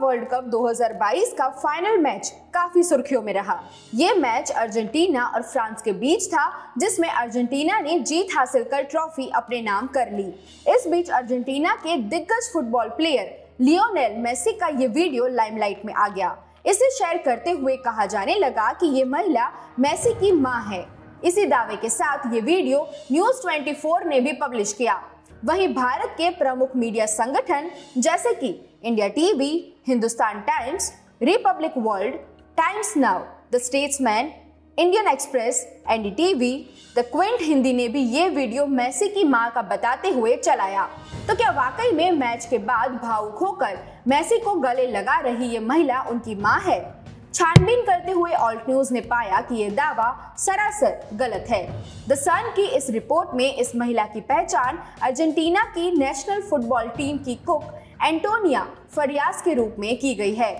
World cup 2022 का final match काफ़ी सुर्खियों में रहा। ये मैच अर्जेंटीना और फ्रांस के बीच था, जिसमें अर्जेंटीना ने जीत हासिल कर ट्रॉफी अपने नाम कर ली। इस बीच अर्जेंटीना के दिग्गज फुटबॉल प्लेयर लियोनेल मेसी का ये वीडियो लाइमलाइट में आ गया। इसे शेयर करते हुए कहा जाने लगा कि ये महिला मेसी की माँ है। इसी दावे के साथ ये वीडियो न्यूज़ 24 ने भी पब्लिश किया। वहीं भारत के प्रमुख मीडिया संगठन जैसे कि India TV, Hindustan Times, Republic World, Times Now, the Statesman, Indian Express, NDTV, the Quint Hindi ने भी ये वीडियो मैसी की माँ का बताते हुए चलाया। तो क्या वाकई में मैच के बाद भावुक होकर मैसी को गले लगा रही ये महिला उनकी माँ है? छानबीन करते हुए ऑल्ट न्यूज़ ने पाया कि यह दावा सरासर गलत है। द सन की इस रिपोर्ट में इस महिला की पहचान अर्जेंटीना की नेशनल फुटबॉल टीम की कुक एंटोनिया फरियास के रूप में की गई है।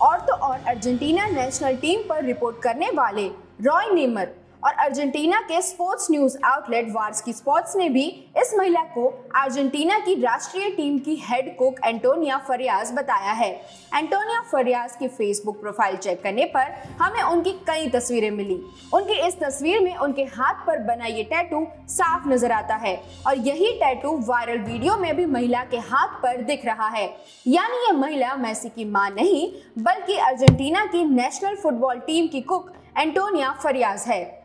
और तो और अर्जेंटीना नेशनल टीम पर रिपोर्ट करने वाले रॉय नेमर और अर्जेंटीना के स्पोर्ट्स न्यूज़ आउटलेट वार्स की स्पोर्ट्स ने भी इस महिला को अर्जेंटीना की राष्ट्रीय टीम की हेड कुक एंटोनिया फरियाज बताया है। एंटोनिया फरियाज की फेसबुक प्रोफ़ाइल चेक करने पर हमें उनकी कई तस्वीरें मिली। उनकी इस तस्वीर में उनके हाथ पर बना ये टैटू साफ़ नज़र आता है और यही टैटू वायरल वीडियो में भी महिला के हाथ पर दिख रहा है। यानी ये महिला मैसी की माँ नहीं, बल्कि अर्जेंटीना की नेशनल फुटबॉल टीम की कुक एंटोनिया फरियाज है।